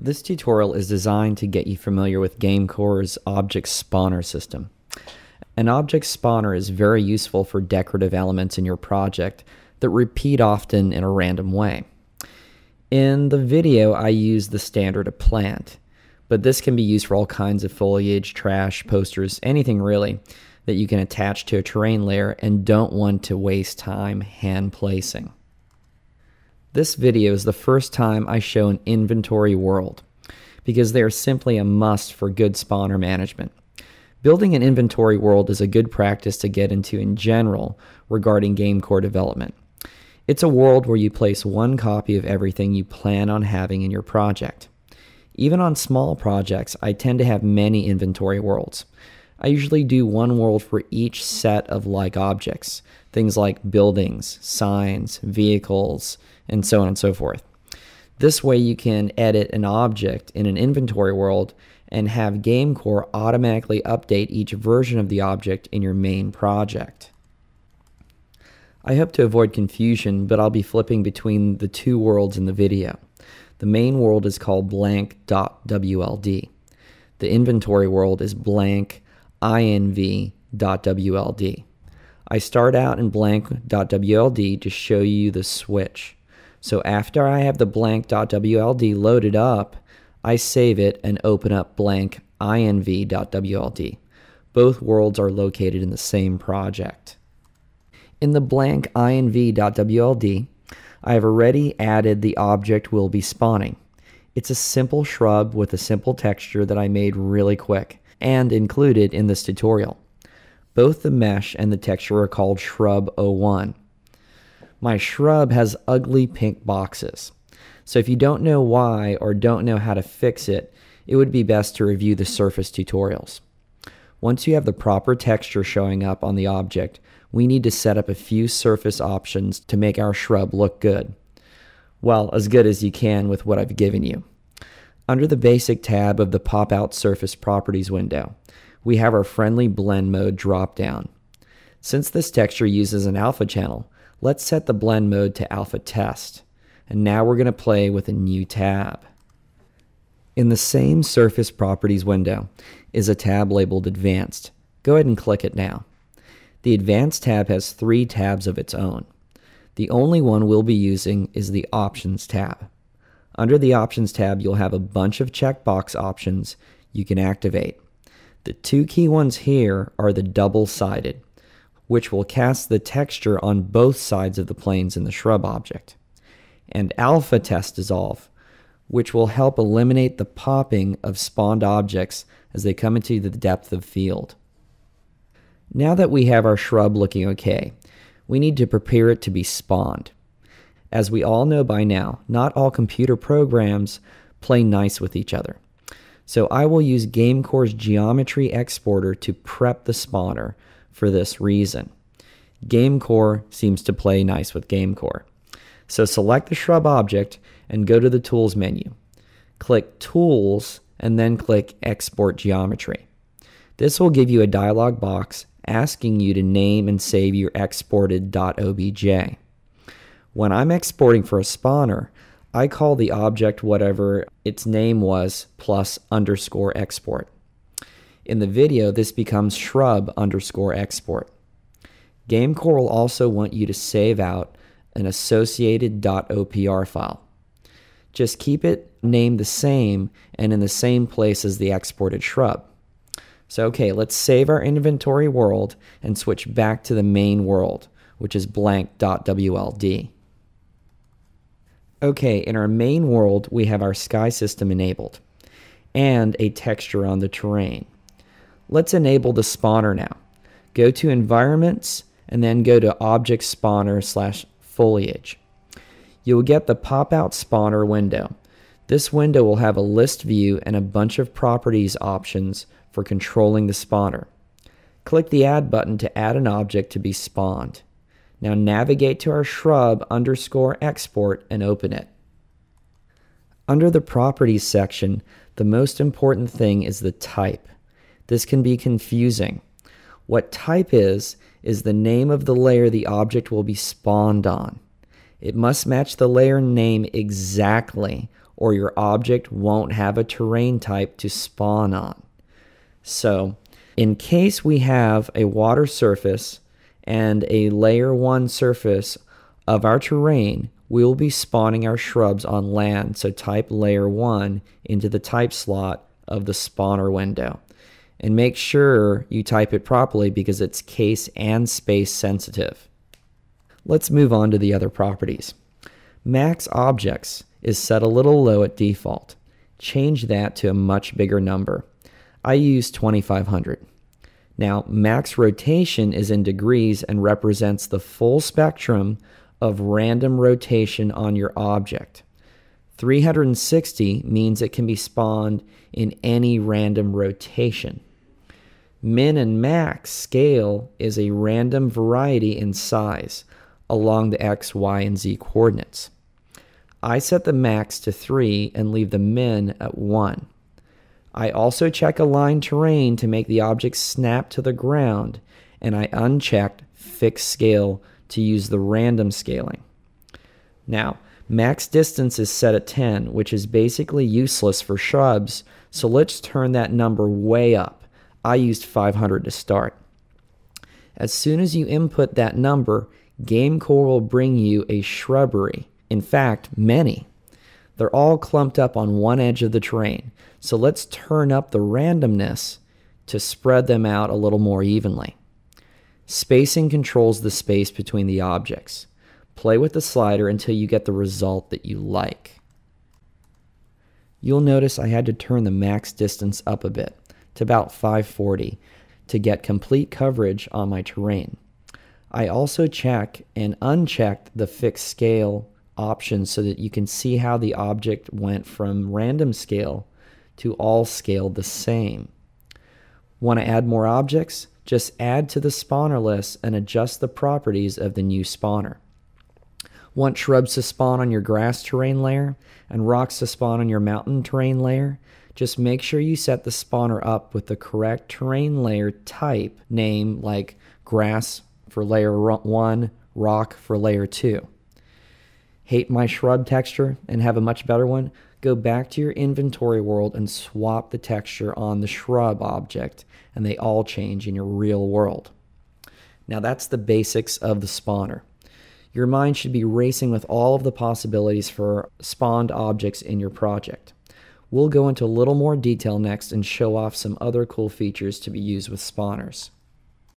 This tutorial is designed to get you familiar with GameCore's Object Spawner system. An object spawner is very useful for decorative elements in your project that repeat often in a random way. In the video, I use the standard plant, but this can be used for all kinds of foliage, trash, posters, anything really that you can attach to a terrain layer and don't want to waste time hand placing. This video is the first time I show an inventory world because they are simply a must for good spawner management. Building an inventory world is a good practice to get into in general regarding GameCore development. It's a world where you place one copy of everything you plan on having in your project. Even on small projects, I tend to have many inventory worlds. I usually do one world for each set of like objects, things like buildings, signs, vehicles, and so on and so forth. This way you can edit an object in an inventory world and have GameCore automatically update each version of the object in your main project. I hope to avoid confusion, but I'll be flipping between the two worlds in the video. The main world is called blank.wld. The inventory world is blank inv.wld. I start out in blank.wld to show you the switch. So after I have the blank.wld loaded up, I save it and open up blank inv.wld. Both worlds are located in the same project. In the blank inv.wld, I have already added the object we'll be spawning. It's a simple shrub with a simple texture that I made really quick and included in this tutorial. Both the mesh and the texture are called Shrub 01. My shrub has ugly pink boxes. So if you don't know why or don't know how to fix it, it would be best to review the surface tutorials. Once you have the proper texture showing up on the object, we need to set up a few surface options to make our shrub look good. Well, as good as you can with what I've given you. Under the Basic tab of the Pop-Out Surface Properties window, we have our Friendly Blend Mode drop-down. Since this texture uses an alpha channel, let's set the blend mode to alpha test. And now we're going to play with a new tab. In the same Surface Properties window is a tab labeled Advanced. Go ahead and click it now. The Advanced tab has three tabs of its own. The only one we'll be using is the Options tab. Under the Options tab, you'll have a bunch of checkbox options you can activate. The two key ones here are the double-sided, which will cast the texture on both sides of the planes in the shrub object, and Alpha Test Dissolve, which will help eliminate the popping of spawned objects as they come into the depth of field. Now that we have our shrub looking okay, we need to prepare it to be spawned. As we all know by now, not all computer programs play nice with each other. So I will use GameCore's geometry exporter to prep the spawner for this reason. GameCore seems to play nice with GameCore. So select the shrub object and go to the Tools menu. Click Tools and then click Export Geometry. This will give you a dialog box asking you to name and save your exported .obj. When I'm exporting for a spawner, I call the object whatever its name was plus underscore export. In the video, this becomes shrub underscore export. GameCore will also want you to save out an associated .opr file. Just keep it named the same and in the same place as the exported shrub. So okay, let's save our inventory world and switch back to the main world, which is blank.wld. Okay, in our main world, we have our sky system enabled and a texture on the terrain. Let's enable the spawner now. Go to environments and then go to object spawner slash foliage. You will get the pop-out spawner window. This window will have a list view and a bunch of properties options for controlling the spawner. Click the add button to add an object to be spawned. Now navigate to our shrub underscore export and open it. Under the properties section, the most important thing is the type. This can be confusing. What type is, is the name of the layer the object will be spawned on. It must match the layer name exactly, or your object won't have a terrain type to spawn on. So, in case we have a water surface and a layer 1 surface of our terrain, we will be spawning our shrubs on land, so type layer 1 into the type slot of the spawner window. And make sure you type it properly because it's case and space sensitive. Let's move on to the other properties. Max objects is set a little low at default. Change that to a much bigger number. I use 2500. Now, max rotation is in degrees and represents the full spectrum of random rotation on your object. 360 means it can be spawned in any random rotation. Min and max scale is a random variety in size along the x, y, and z coordinates. I set the max to 3 and leave the min at 1. I also check align terrain to make the object snap to the ground, and I unchecked fixed scale to use the random scaling. Now, max distance is set at 10, which is basically useless for shrubs, so let's turn that number way up. I used 500 to start. As soon as you input that number, GameCore will bring you a shrubbery. In fact, many. They're all clumped up on one edge of the terrain. So let's turn up the randomness to spread them out a little more evenly. Spacing controls the space between the objects. Play with the slider until you get the result that you like. You'll notice I had to turn the max distance up a bit to about 540 to get complete coverage on my terrain. I also check and unchecked the fixed scale option so that you can see how the object went from random scale to all scaled the same. Want to add more objects? Just add to the spawner list and adjust the properties of the new spawner. Want shrubs to spawn on your grass terrain layer and rocks to spawn on your mountain terrain layer? Just make sure you set the spawner up with the correct terrain layer type name like grass for layer 1, rock for layer 2. Hate my shrub texture and have a much better one? go back to your inventory world and swap the texture on the shrub object, and they all change in your real world. Now, that's the basics of the spawner. Your mind should be racing with all of the possibilities for spawned objects in your project. We'll go into a little more detail next and show off some other cool features to be used with spawners.